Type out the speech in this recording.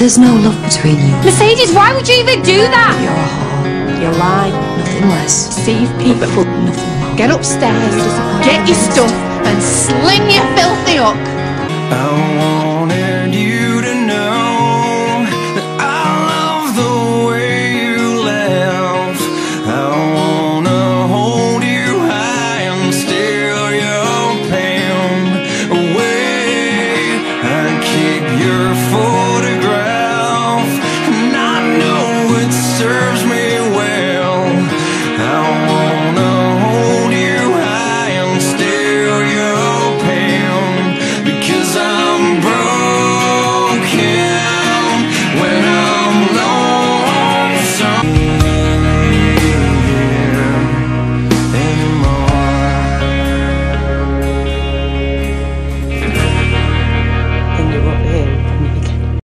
There's no love between you. Mercedes, why would you even do that? You're a whore. You lie, Nothing less. deceive people. Nothing more. Get upstairs, get your stuff, and sling your filthy hook. I won't answer